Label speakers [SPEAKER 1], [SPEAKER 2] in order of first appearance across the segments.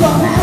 [SPEAKER 1] Come on.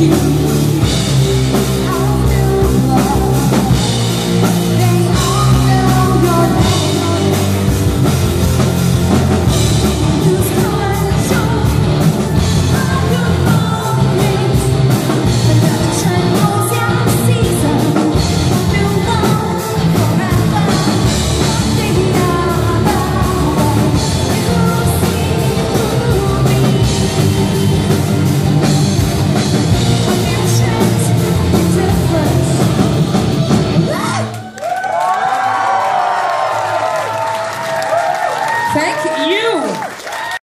[SPEAKER 1] you. Thank you.